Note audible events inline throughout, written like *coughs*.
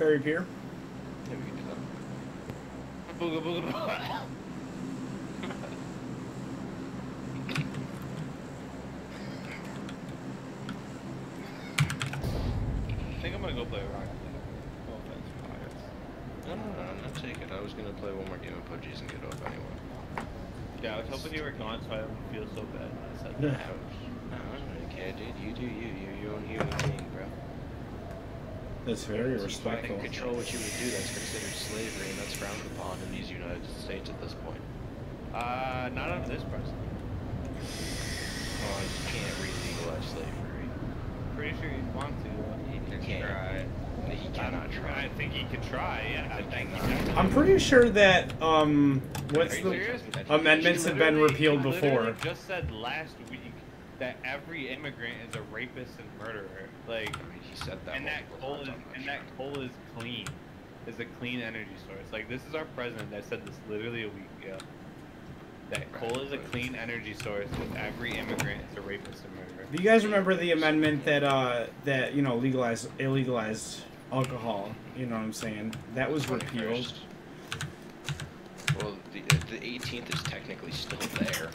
Ferry Pier? Yeah, we can do that. Booga booga booga. I think I'm gonna go play Rocket League. No offense, Rockets. No, no, no, no, take it. I was gonna play one more game of PUBGs and get off anyway. Yeah, I was hoping you were gone so I wouldn't feel so bad when I said Yeah. that. No, okay, dude. You do you. You're your own human being, bro. That's very You respectful. fucking control what you would do. That's considered slavery, and that's frowned upon in these United States at this point. Uh, not under this president. Oh, you can't re-legalize slavery. Pretty sure he'd want to. He can't. He cannot try. I think he could try. Yeah, I think. cannot. he definitely I'm pretty sure that um, what's the serious? amendments have been repealed before. Just said last week that every immigrant is a rapist and murderer. Like, I mean, he said that. and that coal is on and that coal is clean. Is a clean energy source. Like this is our president that said this literally a week ago. That coal is a clean energy source. And every immigrant is a rapist and murderer. Do you guys remember the amendment that uh, that you know legalized illegalized alcohol? You know what I'm saying? That was repealed. Well, the uh, the 18th is technically still there.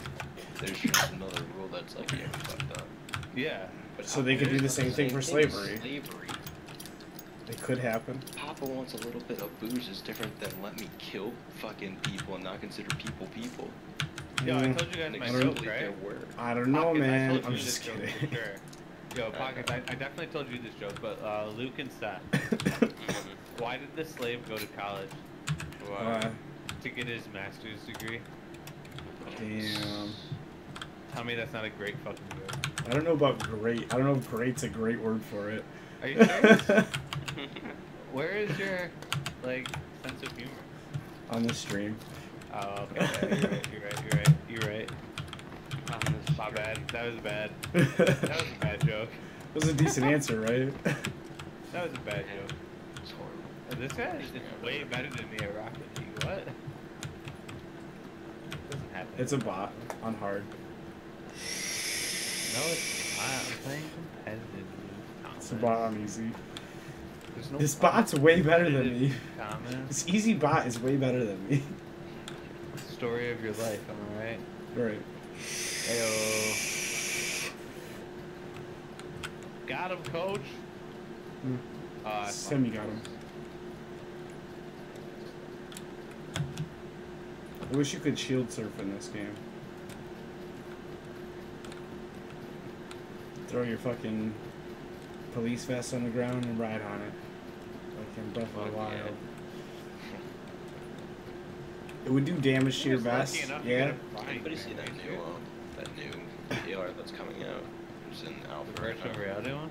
There's just another rule that's like yeah, fucked up. Yeah. But So they could do the same thing for slavery. Slavery. It could happen. Papa wants a little bit of booze is different than let me kill fucking people and not consider people people. Yo, I Mm, told you guys And I don't joke, their right? word. I don't know, Pockets, man. I'm just this joke kidding. sure. *laughs* Yo, Pockets, I, I definitely told you this joke, but uh, Luke and Seth, *laughs* why did the slave go to college? uh, To get his master's degree? damn. Tell me that's not a great fucking joke. I don't know about great. I don't know if great's a great word for it. Are you serious? *laughs* Where is your, like, sense of humor? On the stream. Oh, okay. You're right, you're right, you're right, you're right. Ah, my bad. That was bad. That that was a *laughs* bad joke. That was a decent answer, right? *laughs* That was a bad joke. It's horrible. Oh, This guy is just way better than me at Rocket League. What? Doesn't happen. It's a bot on hard. It's not. I'm playing competitively. It's a bot on easy. No This bot's way better than me. This easy bot is way better than me. Story of your life. Am I right? Right. Heyo. Got him, coach. Hmm. Uh, Semi got him. I wish you could shield surf in this game. Throw your fucking police vest on the ground and ride on it. Like in Breath of the Fuck Wild. yeah. It would do damage to your vest. enough Yeah. get Anybody see that new here. um, that new AR that's coming out? It's in alpha The right virtual now. reality one?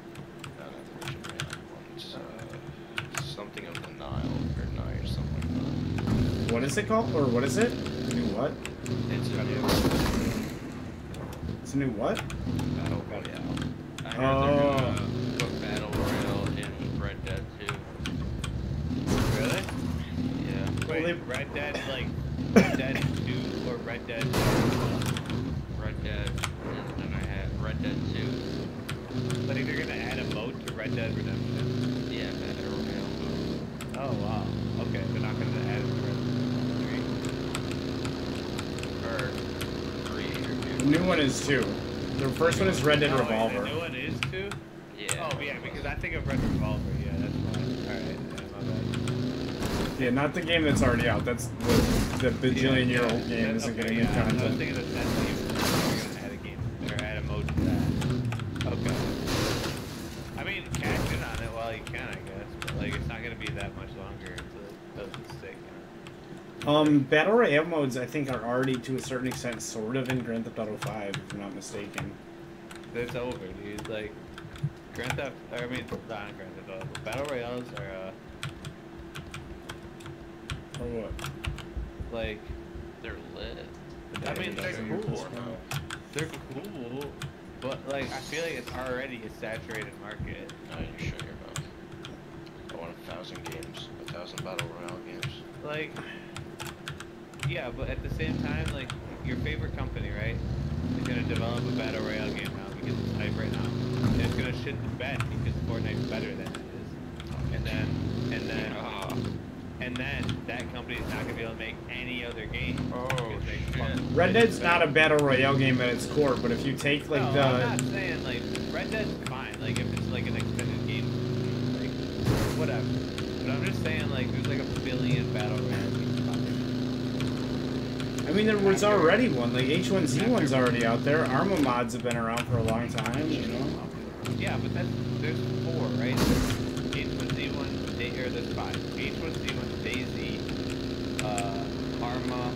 No, not the virtual reality one. It's uh, something of the Nile or Nile or something like What is it called? Or what is it? New what? It's a new It's a new what? Battle Got it. Royale. I heard Oh. they're gonna put Battle Royale in Red Dead 2. Really? Yeah. Wait, they- Red Dead like *coughs* Red Dead 2 or Red Dead Red Dead, and then I had Red Dead 2. Like they're gonna add a mode to Red Dead Redemption. Yeah, Battle Royale. mode. Oh wow. Okay, they're not gonna add it to Red Or 3 or 2. The new one is two. The first one is Red Dead oh, wait, Revolver. the new one is 2? Yeah. Oh yeah, because I think of Red Revolver. Yeah, that's why. Alright, yeah, my bad. Yeah, not the game that's already out. That's the, the bajillion year old Yeah, game that- isn't okay, getting yeah, new I was content. thinking of that game. They're gonna add a game or add a mode to that. Okay. I mean, cash in on it while you can, I guess. But like, it's not gonna be that much longer until it doesn't stick. You know? Um, battle royale modes I think are already to a certain extent sort of in Grand Theft Auto 5, if I'm not mistaken. It's over, dude. Like, Grand Theft, I mean, not Grand Theft Auto, but battle royales are uh, Or what? like, They're lit. I mean, they're Battle cool. They're cool, but like, I feel like it's already a saturated market. No, you shut your mouth. I want a thousand games, a thousand battle royale games. Like, yeah, but at the same time, like, your favorite company, right, is gonna develop a battle royale game now because it's hype right now, and it's gonna shit the bed because Fortnite's better than it is, and then, and and then Oh, and then that company is not gonna be able to make any other game. Oh, because they shit. Red Dead's not a battle royale game at its core, but if you take like no, the I'm not saying like Red Dead's fine. Like if it's like an extended game, like whatever. But I'm just saying like there's like a billion battle royale games out there. I mean, there was already one. Like H1Z1's already out there. Arma mods have been around for a long time. You know. Yeah, but that's there's four, right? H1Z1, Day, or there's five. H1Z1, DayZ, uh, Arma,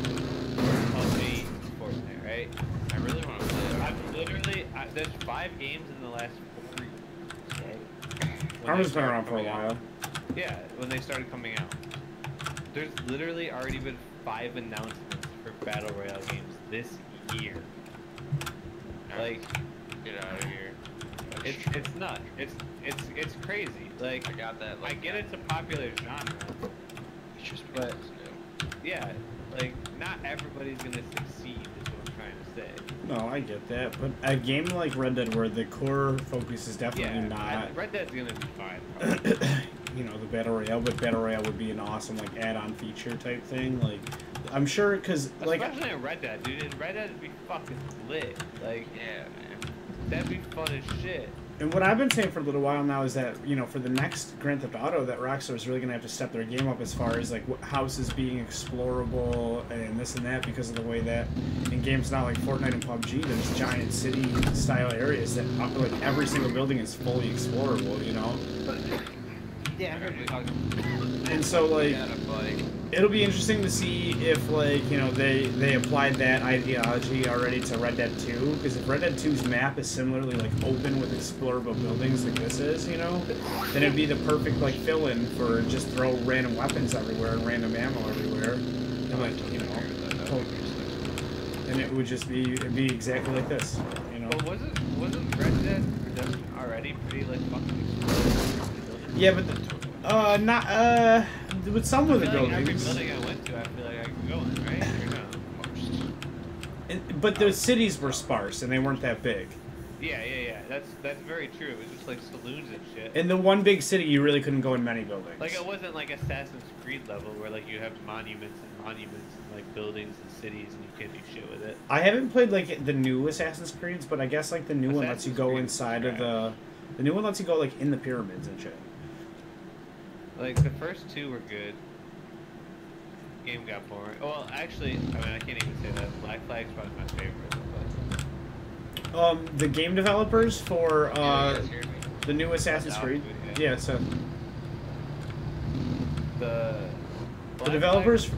PUBG, Fortnite, right? I really want to play. I've literally, I, there's five games in the last four years. right? Arma's been around for a coming out. while. Yeah, when they started coming out. There's literally already been five announcements for Battle Royale games this year. Like, Get out of here. it's it's nuts. It's it's it's crazy. Like, I got that. I Like, get uh, it's a popular genre. It's just But- because it's new. Yeah, like not everybody's gonna succeed. Is what I'm trying to say. No, I get that, but a game like Red Dead, where the core focus is definitely Yeah, not, I- Red Dead's gonna be fine. *clears throat* you know, the battle royale. But battle royale would be an awesome like add-on feature type thing. Like, I'm sure because like Especially in Red Dead, dude. In Red Dead would be fucking lit. Like yeah, man. that'd be fun as shit. And what I've been saying for a little while now is that you know for the next Grand Theft Auto, that Rockstar is really gonna have to step their game up as far as like what houses being explorable and this and that because of the way that in games now like Fortnite and PUBG, there's giant city style areas that uh, like every single building is fully explorable, you know. *clears throat* Yeah, I heard you. And so like got a bike. it'll be interesting to see if like you know they they applied that ideology already to Red Dead 2 because if Red Dead 2's map is similarly like open with explorable buildings like this is, you know, then it'd be the perfect like fill-in for just throw random weapons everywhere and random ammo everywhere, and like you know, and it would just be it'd be exactly like this, you know. But wasn't wasn't Red Dead Redemption already pretty like fucking? Yeah, but the, uh not uh with some of the like every buildings. building I went to, I feel like I could go in, right? And- But the cities were sparse and they weren't that big. Yeah, yeah, yeah. That's that's very true. It was just like saloons and shit. In the one big city, you really couldn't go in many buildings. Like it wasn't like Assassin's Creed level where like you have monuments and monuments and like buildings and cities and you can't do shit with it. I haven't played like the new Assassin's Creeds, but I guess like the new one lets you go Creed inside of the. The new one lets you go like in the pyramids and shit. Like the first two were good. Game got boring. Well, actually, I mean I can't even say that. Black Flag's probably my favorite. But Um, the game developers for uh, you guys hear me? the new Assassin's Yeah, Creed. yeah. Yeah, so the Black developers-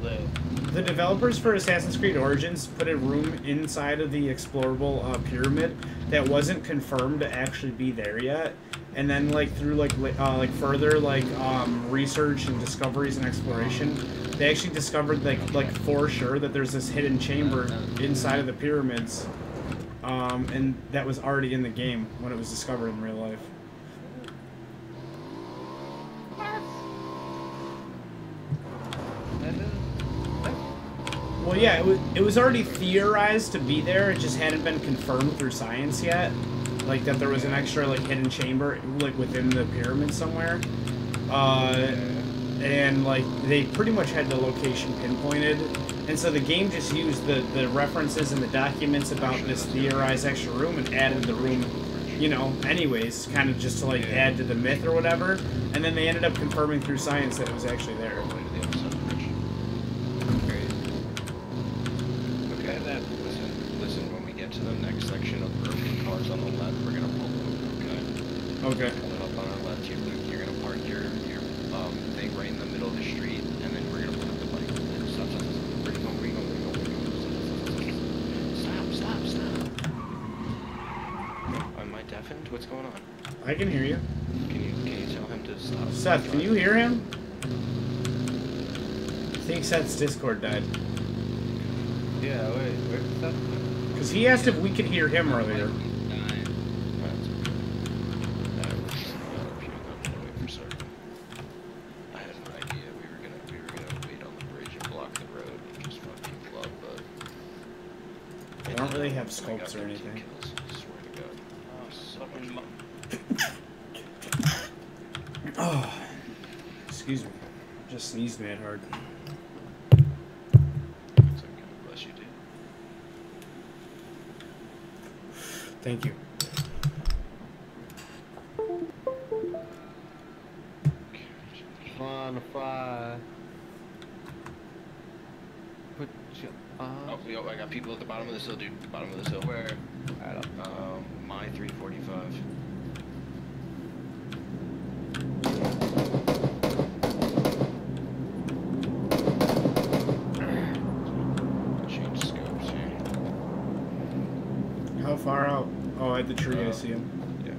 the developers for Assassin's Creed Origins put a room inside of the explorable uh, pyramid that wasn't confirmed to actually be there yet. And then, like through like uh, like further like um, research and discoveries and exploration, they actually discovered like like for sure that there's this hidden chamber inside of the pyramids, um, and that was already in the game when it was discovered in real life. Well, yeah, it was, it was already theorized to be there. It just hadn't been confirmed through science yet. Like that there was an extra like hidden chamber like within the pyramid somewhere. Uh, and like they pretty much had the location pinpointed. And so the game just used the, the references and the documents about this theorized extra room and added the room, you know, anyways, kind of just to like add to the myth or whatever. And then they ended up confirming through science that it was actually there. Way to the episode, Rich. Okay, that- listen, listen, when we get to the next section of broken cars on the left, we're gonna pull them, okay? Okay. Pull it up on our left, you're, you're gonna park your, your, um, thing right in the middle of the street, and then we're gonna put up the bike. Stop, stop, stop, stop. Where you going, where you going, where you going, where you going? Stop, stop, stop, stop. Am I deafened? What's going on? I can hear you. Can you, can you tell him to stop? Seth, can you hear him? I think Seth's Discord died. Yeah, wait, where's the stuff? Because he asked if we could hear him earlier. Thank you. Quantify. Put your Oh, arms yo, I got people at the bottom of this hill, dude. Bottom of this hill. where? I don't Um, my 345. Change scopes here. How far out? The tree, I Uh, see him. Yeah.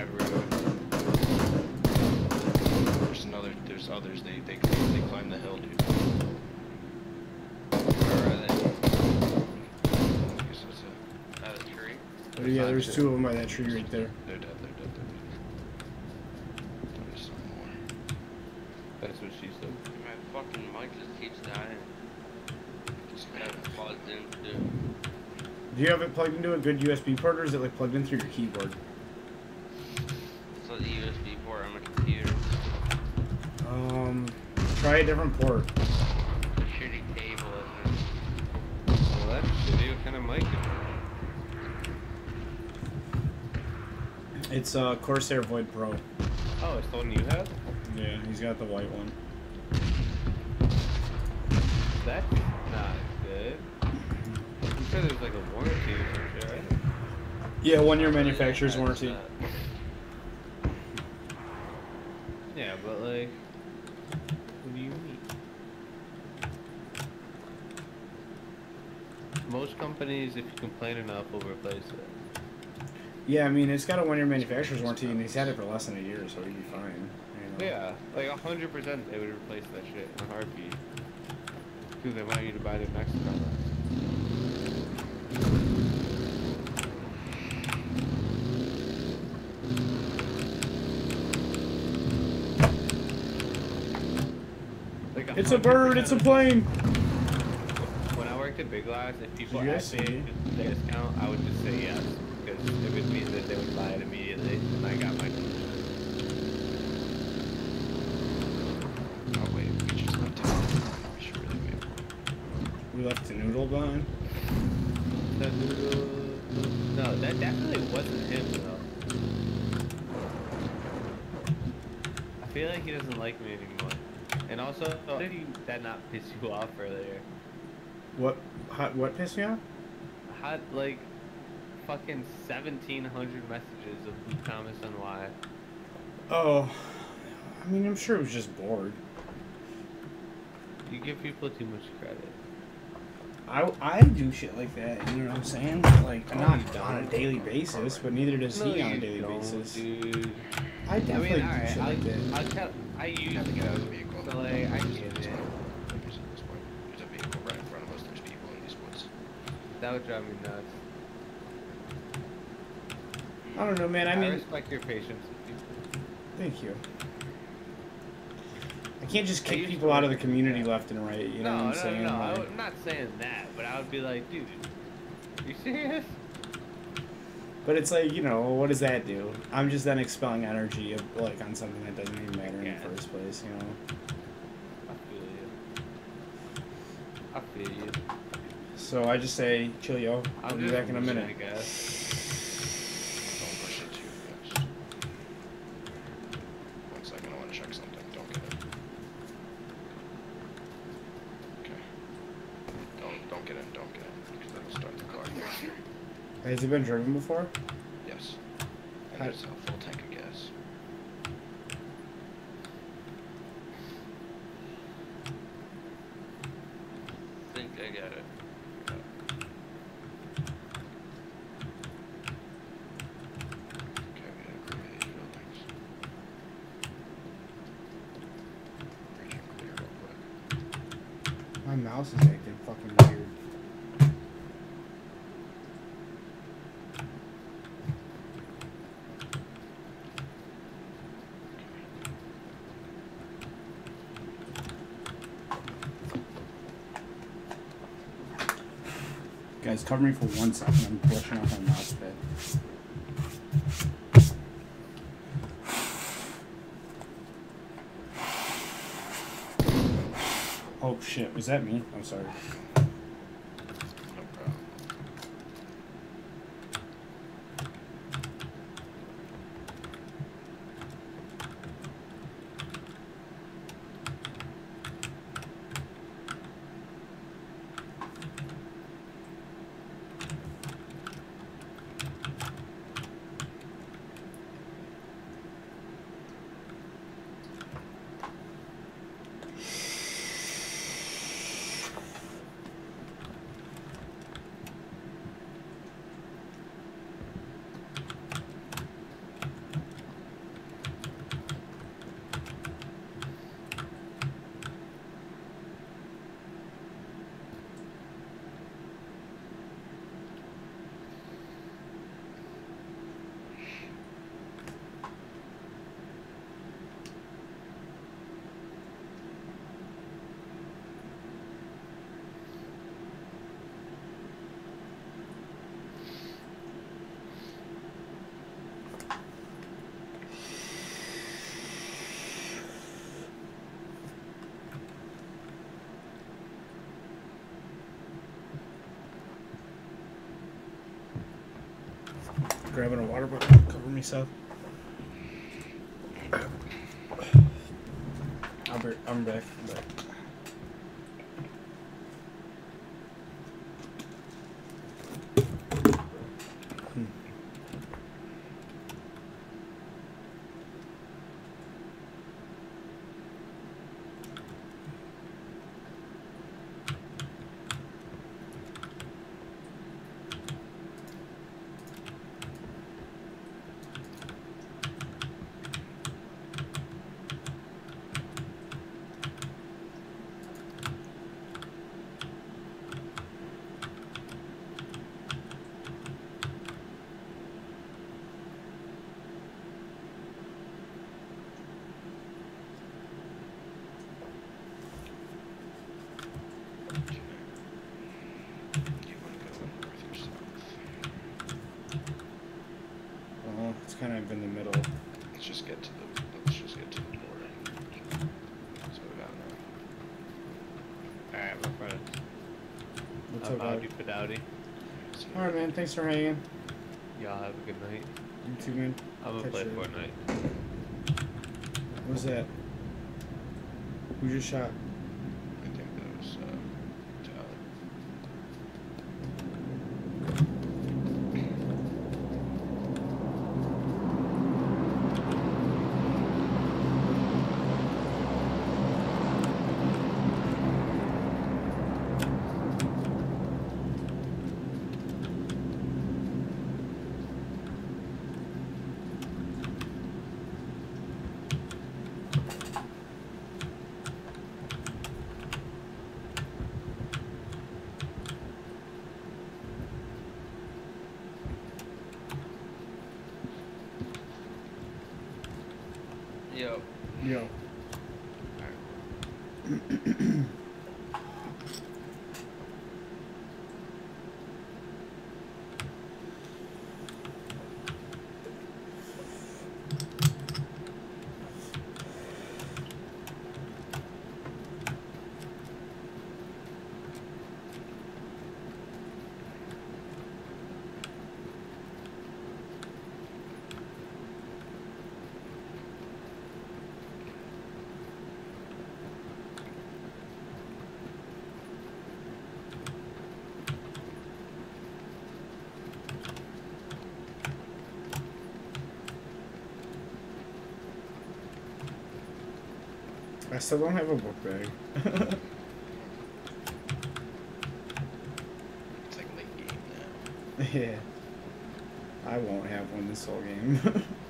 Everywhere. There's another. There's others. They they they climb the hill, dude. Where are they? I guess that's it. At a tree? Yeah, there's two of them by that tree right there. They're dead. They're dead. They're dead. There's some more. That's what she said. My fucking mic just keeps dying. Just I have gonna- paused into. Do you have it plugged into a good USB port, or is it like plugged in through your keyboard? So the USB port on my computer. Um, try a different port. The shitty cable in there. Well, that's shitty. What kind of mic is it? It's uh, Corsair Void Pro. Oh, it's the one you have? Yeah, he's got the white one. That's not good. I'm sure there's like a warranty or some shit, right? Yeah, one year manufacturer's warranty. that. Yeah, but like, what do you mean? Most companies, if you complain enough, will replace it. Yeah, I mean, it's got a one year manufacturer's warranty, and he's had it for less than a year, so he'd be fine. you know. Yeah, like a hundred percent, they would replace that shit in a heartbeat. Because they want you to buy the. Like It's a bird, it's a plane! When I worked at Big Lots, if people Did asked guys me see? the discount, I would just say yes. Because it would mean that they would buy it immediately, and I got my Oh wait, we just left town. We should really wait for We left the noodle behind. The No, that definitely wasn't him though. I feel like he doesn't like me anymore. And also, how did he, that not piss you off earlier? What? How, what pissed me off? Had like fucking 1700 messages of Thomas and why. Oh, I mean, I'm sure it was just bored. You give people too much credit. I, I do shit like that, you know what I'm saying? Like, Oh, not don't. on a daily basis, but neither does he on a daily don't, basis. dude. I I definitely mean, do alright, shit I, like that. I, tell, I You use have to get out of the vehicle. So, like, I There's get this it. point. There's this point. There's a vehicle right in front of us. There's people in these woods. That would drive me nuts. I don't know, man. I I mean, respect your patience thank you. I can't just kick people out of the community yeah. left and right. You know no, what I'm no, saying? no, Like- I'm not saying that, but I would be like, dude, you serious? But it's like, you know, what does that do? I'm just then expelling energy of, like on something that doesn't even matter in the first place, you know. I feel you. I feel you. So I just say, chill, yo. I'll be back in a minute. I guess. Don't push it too fast. One second, I want to check something. Don't get it. Okay. Don't don't get in. Don't get in because that'll start the car. Has it been driven before? Yes. And Hi. there's a full tank of gas. I think I got it. Okay, we gotta clear these buildings. Region clear real quick. My mouse is acting fucking weird. guys, cover me for one second. I'm brushing off my mouth pad. Oh shit, was that me? I'm sorry. Grabbing a water bottle. Cover me, Seth. I'll be, I'm back. I'm back. Hmm. Do you want to go north or south? Well, it's kind of in the middle. Let's just get to the. Let's just get to the border. So we got now. Alright, my friend. What's I'm up, bud? Audi Fidowdy. All right, man. Thanks for hanging. Y'all have a good night. You too, man. I'm gonna Catch play you. Fortnite. What was that? Who just shot? Yo. Yo. *clears throat* I still don't have a book bag. It's like late game now. *laughs* yeah. I won't have one this whole game. *laughs*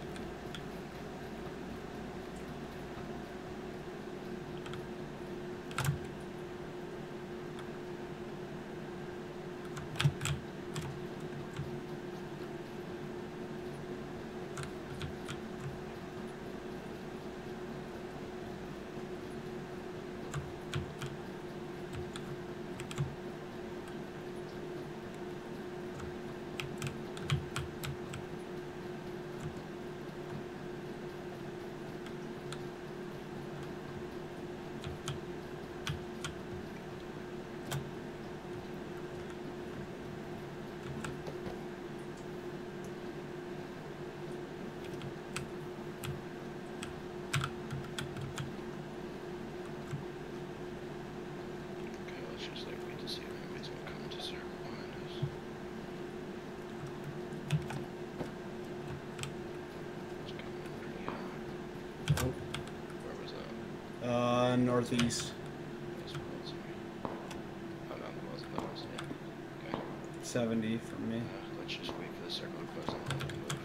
Okay. 70 from me. Uh, let's just wait for the circle to close and then we'll move.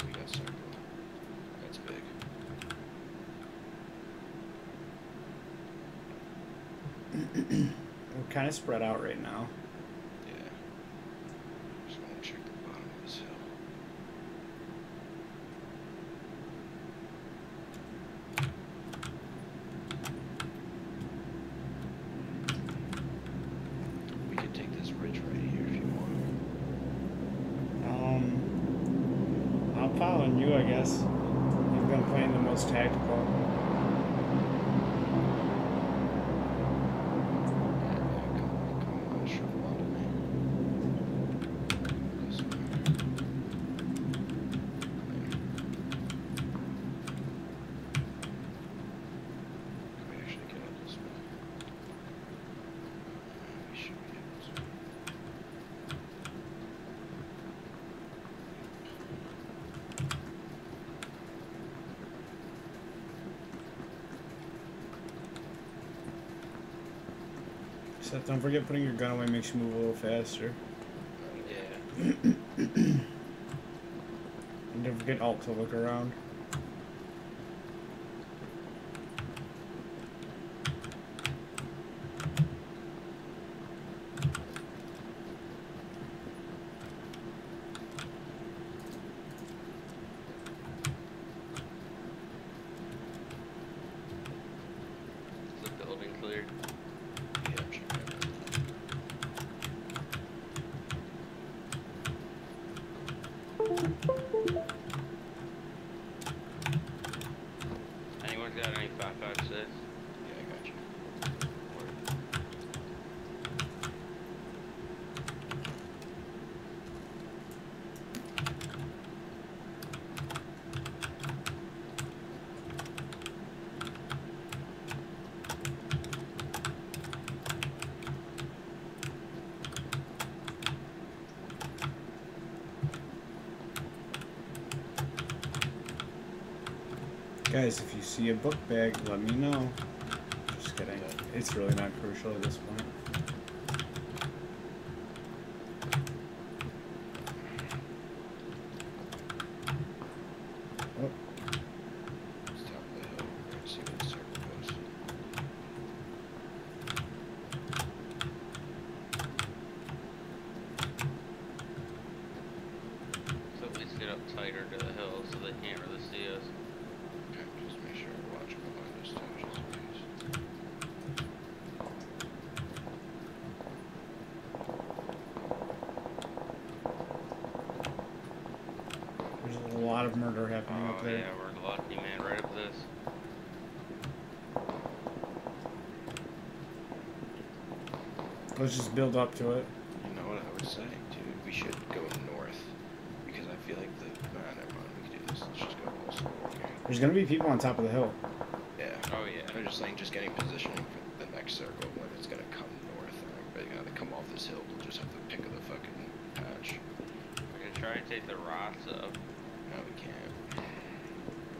Oh, we got circle. That's big. We're kind of spread out right now. Yeah. Just want to check the bottom of this hill. We could take this ridge right here if you want. Um, I'm following you, I guess. You've been playing the most tactical. Yeah, yeah, come on, come on, shuffle onto me. This way. There. Can we actually get up this way? Uh, we should be able to. Except don't forget putting your gun away makes you move a little faster. Yeah. *clears throat* And don't forget alt to look around. Is the building cleared? Yeah, I'm sure. Anyone got any 556? Yeah, I got you. Guys, if you see a book bag, let me know. Just kidding. It's really not crucial at this point. Oh, It's top of the hill. We're gonna see where the circle goes. So at least get up tighter to the hill so they can't really see us. Okay, just make sure we're watching behind us too, just in case. there's a lot of murder happening up Oh there. yeah, we're lucky, man. Right up this. Let's just build up to it. You know what I would say, dude? We should go north. Because I feel like the. Nah, never mind. We can do this. Let's just go full slow here. There's gonna be people on top of the hill. Yeah. Oh yeah. I'm just saying, just getting positioning for the next circle when it's gonna come north. And everybody gotta come off this hill. We'll just have to pick of the fucking patch. We can try and take the rocks up. No, we can't.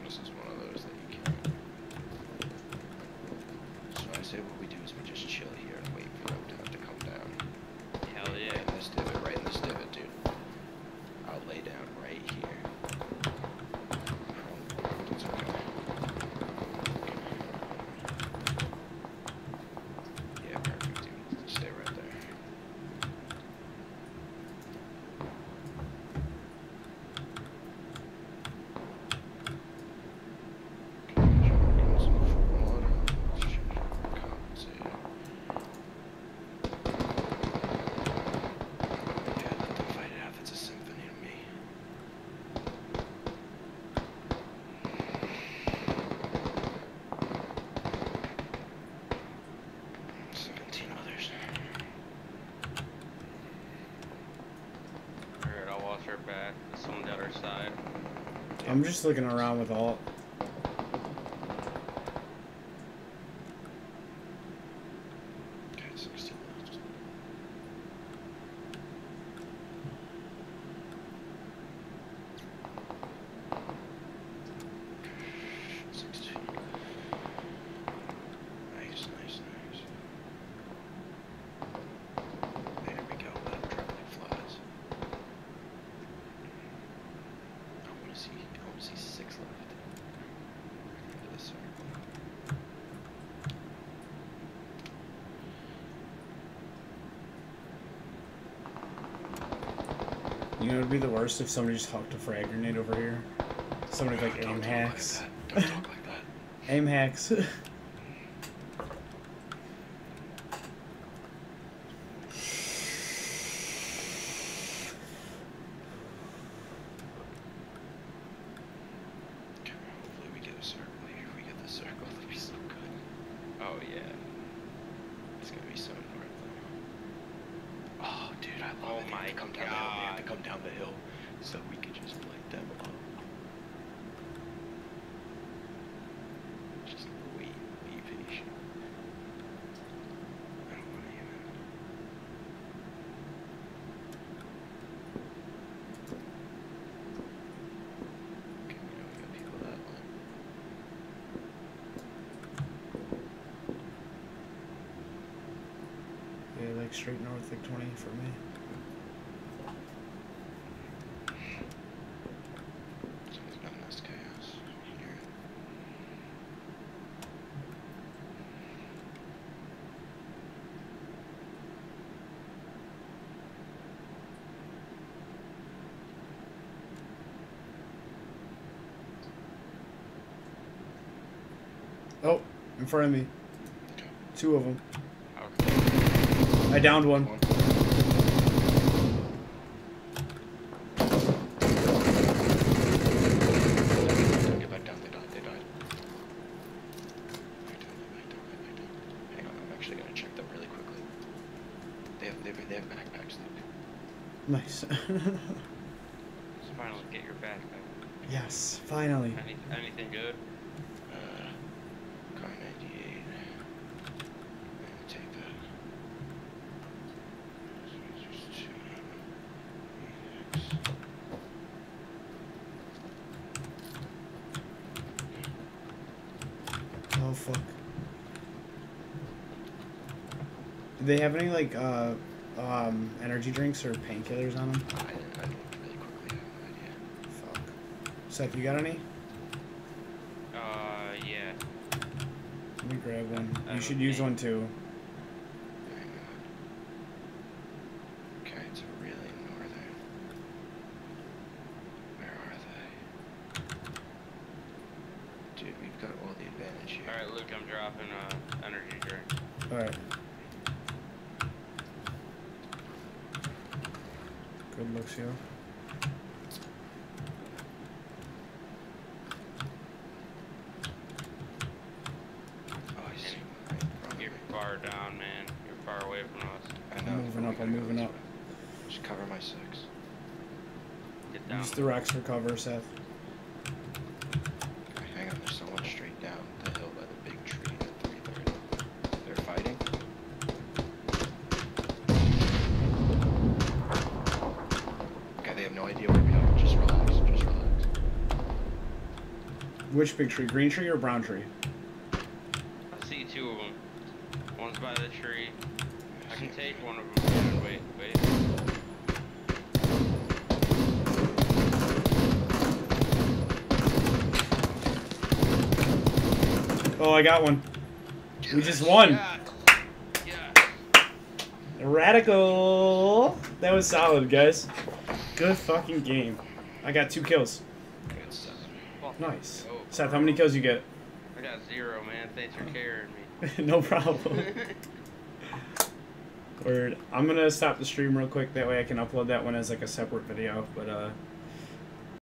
This is one of those that you can't. So I say what we do is we just chill here and wait for them to have to come down. Hell yeah. In this divot, right in this divot, dude. I'll lay down right here. Oh, It's okay. Yeah, perfect, dude. Stay right there. I'm just looking around with alt. Okay, 16 left. Sixteen. Nice, nice, nice. There we go. Let 'em drop like flies. I want to see. I want to see six left. Into the circle. You know, it'd be the worst if somebody just hucked a frag grenade over here. Somebody like aim hacks. Don't talk like that. *laughs* Aim hacks. *laughs* Okay, Hopefully we get a circle here. If we get the circle, that'd be so good. Oh yeah. It's gonna be so north though. Oh, dude, I love Oh it. They have my to come down the hill. They have to God. come down the hill, so we could just light them up. Just wait, be patient. I don't want to even. Okay, we know we got people that way. yeah, like straight north, like 20 for me. Someone's got an SKS here. Oh, in front of me. Two of them. Okay. I downed one. Get back down, they died, they died. Back down, back down, back down. Hang on, I'm actually gonna check them really quickly. They have, they have, they have backpacks, Luke. Nice. So finally get your back back. yes, finally. Any, anything good? Uh, Kar98. I'm gonna take that. So it's just two. Phoenix. Oh fuck. Do they have any like uh um energy drinks or painkillers on them? I, I really quickly, I have no idea. Fuck. Seth, you got any? Uh, yeah. Let me grab one. I You should use pain. one too. Hang on. Okay, it's really northern. Where are they? Dude, we've got all the advantage here. All right, Luke, I'm dropping uh energy drink. Alright. Good looks, yo. Oh, I see one right in front of You're me. far down, man. You're far away from us. I I'm know, moving but up, we I'm gotta go moving this up. way. Just cover my six. Get down. Use the rocks for cover, Seth. Hang on, there's someone straight down the hill by the big tree at 330. They're fighting? Okay, they have no idea where we are. Just relax, just relax. Which big tree? Green tree or brown tree? I see two of them. One's by the tree. I can take one of them. Wait, wait. Oh, I got one. We just won. Radical. That was solid, guys. Good fucking game. I got two kills. Good seven. Fuck. Nice. Seth, how many kills you get? I got zero, man. Thanks for carrying me. *laughs* no problem. *laughs* Word. I'm gonna stop the stream real quick. That way I can upload that one as like a separate video. But uh,